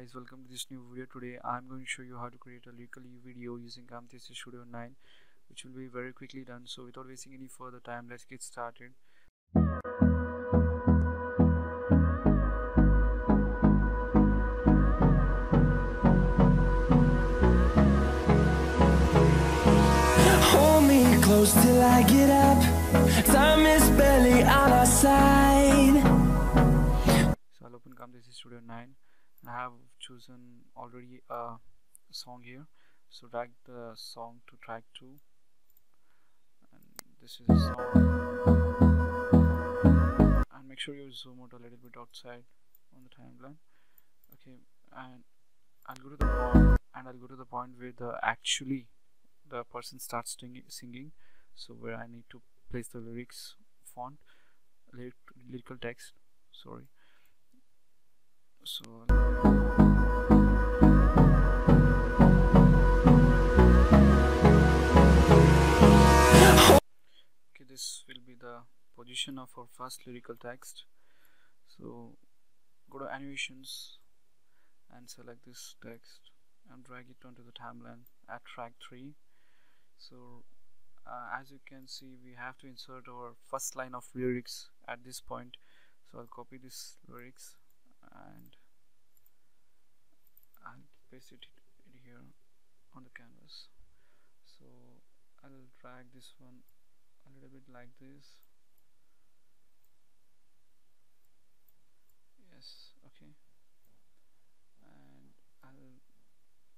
guys welcome to this new video today I'm going to show you how to create a lyrical video using Camtasia Studio 9 which will be very quickly done so without wasting any further time let's get started Hold me close till I get up. Time is barely on our side. so I'll open Camtasia Studio 9 and I have chosen already a song here. So drag the song to track 2 and this is a song. And make sure you zoom out a little bit outside on the timeline. Okay and I'll go to the point and I'll go to the point where the actually the person starts singing, so where I need to place the lyrics font lyric, lyrical text sorry so okay this will be the position of our first lyrical text. So go to animations and select this text and drag it onto the timeline at track 3 so uh, as you can see we have to insert our first line of lyrics at this point. So I'll copy this lyrics and I'll paste it here on the canvas. So I'll drag this one a little bit like this. Yes okay. And I'll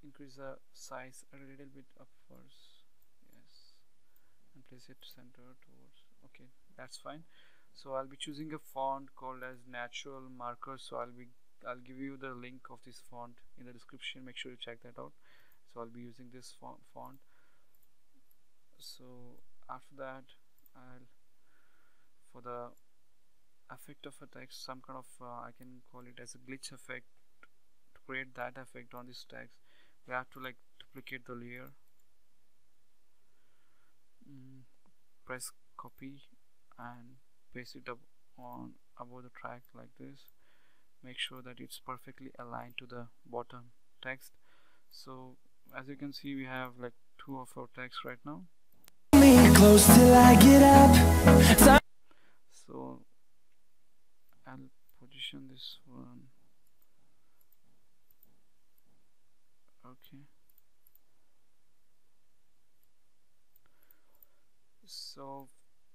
increase the size a little bit upwards. Yes. And place it center towards okay that's fine so I'll be choosing a font called as natural marker. So I'll be I'll give you the link of this font in the description. Make sure you check that out. So I'll be using this font. So after that I'll for the effect of a text some kind of uh, I can call it as a glitch effect. To create that effect on this text we have to like duplicate the layer. Mm, press copy and paste it up on above the track like this. Make sure that it's perfectly aligned to the bottom text. So as you can see we have like two of our text right now. Me close till I get up. So I'll position this one. Okay. So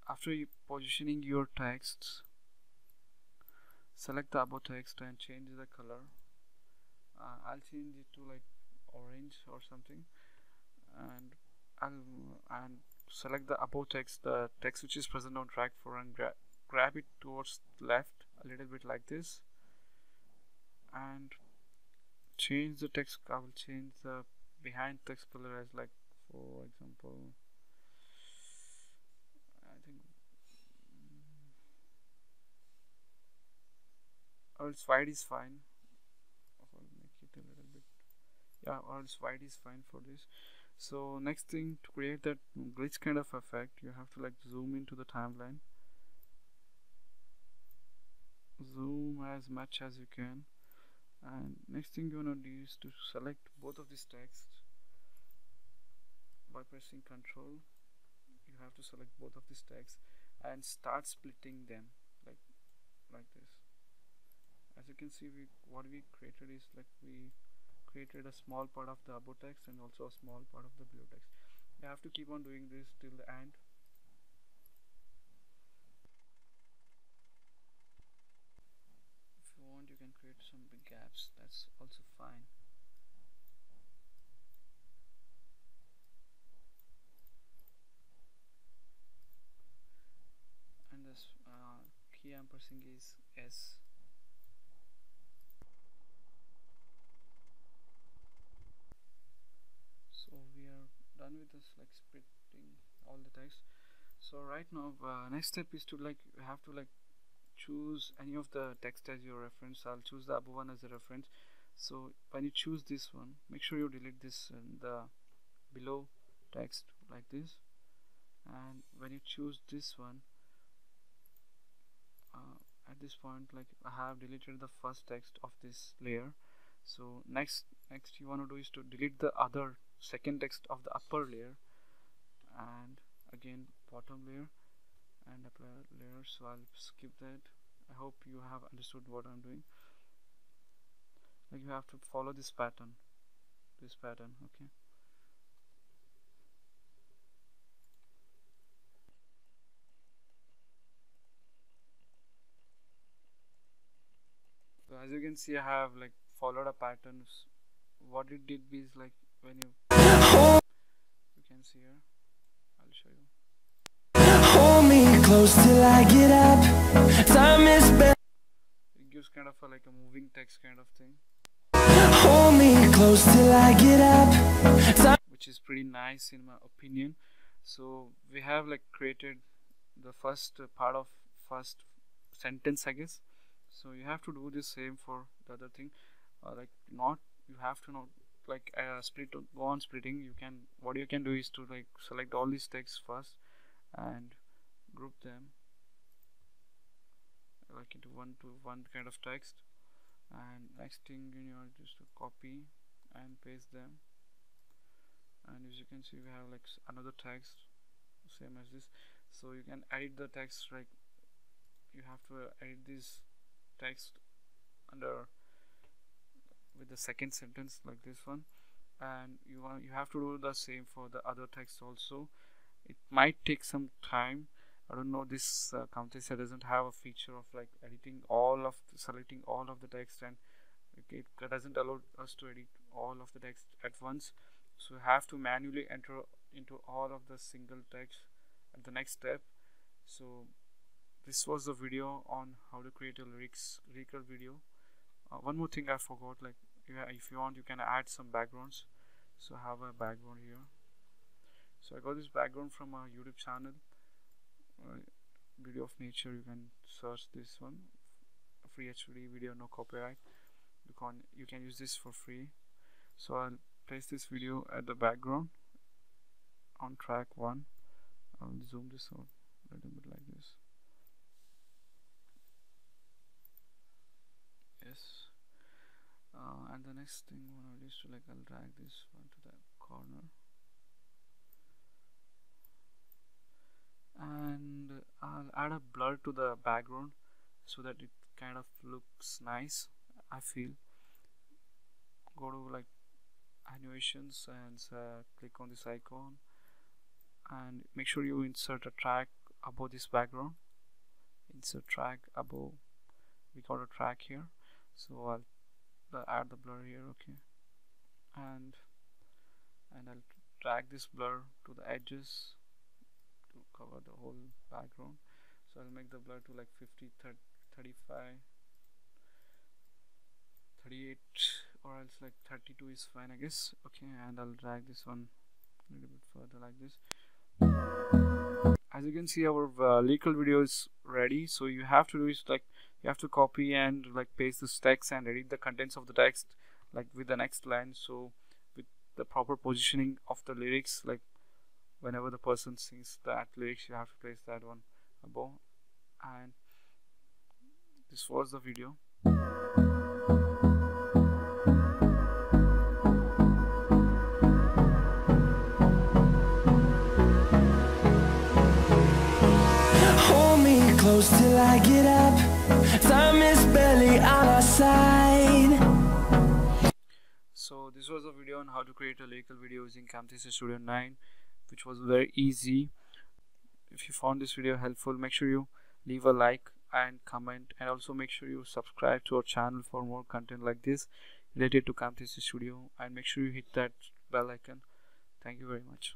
after you positioning your texts select the above text and change the color. Uh, I'll change it to like orange or something. And I'll and select the above text the text which is present on track 4 and gra grab it towards left a little bit like this. And change the text I will change the behind text color as like for example Think. Mm, else white is fine. I'll make it a little bit. Yeah white is fine for this. So next thing to create that glitch kind of effect you have to like zoom into the timeline. Zoom as much as you can. And next thing you want to do is to select both of these texts by pressing ctrl you have to select both of these tags and start splitting them like like this. As you can see we what we created is like we created a small part of the above text and also a small part of the below text you have to keep on doing this till the end if you want you can create some big gaps that's also fine and this uh, I'm is S. So we are done with this like splitting all the text. So right now uh, next step is to like have to like choose any of the text as your reference. I'll choose the above one as a reference. So when you choose this one make sure you delete this in the below text like this. And when you choose this one uh, at this point like I have deleted the first text of this layer. So next next you want to do is to delete the other second text of the upper layer. And again bottom layer and apply layer. So I'll skip that. I hope you have understood what I'm doing. Like you have to follow this pattern. This pattern okay as you can see I have like followed a pattern. What it did is like when you you can see here. I'll show you. Hold me close till I get up. Time is it gives kind of a, like a moving text kind of thing. Hold me close till I get up. Time which is pretty nice in my opinion. So we have like created the first part of first sentence i guess so you have to do the same for the other thing. Uh, like not you have to not like uh, split go on splitting. You can what you can do is to like select all these texts first and group them like into one to one kind of text. And next thing you know just to copy and paste them. And as you can see we have like another text same as this. So you can edit the text like you have to edit this text under with the second sentence like this one. And you want you have to do the same for the other text also. It might take some time. I don't know this uh, doesn't have a feature of like editing all of selecting all of the text and it doesn't allow us to edit all of the text at once. So you have to manually enter into all of the single text at the next step. So this was the video on how to create a lyrics lyrical video. Uh, one more thing I forgot like if you want you can add some backgrounds. So I have a background here. So I got this background from a YouTube channel. Uh, beauty of nature you can search this one. Free HD video no copyright. You can you can use this for free. So I'll place this video at the background on track 1 I'll zoom this out a little bit like this yes uh, and the next thing what I'll do is to like I'll drag this one to the corner. And I'll add a blur to the background so that it kind of looks nice I feel. Go to like animations and uh, click on this icon. And make sure you insert a track above this background. Insert track above. We got a track here. So I'll uh, add the blur here okay. And and I'll drag this blur to the edges to cover the whole background. So I'll make the blur to like 50 30, 35 38 or else like 32 is fine I guess. Okay and I'll drag this one a little bit further like this. As you can see our uh, lyrical video is ready. So you have to do is like you have to copy and like paste this text and edit the contents of the text like with the next line. So with the proper positioning of the lyrics like whenever the person sings that lyrics you have to place that one above. And this was the video close till I get up. Time is barely on our side. so this was a video on how to create a lyrical video using Camtasia Studio 9 which was very easy if you found this video helpful make sure you leave a like and comment and also make sure you subscribe to our channel for more content like this related to Camtasia Studio and make sure you hit that bell icon thank you very much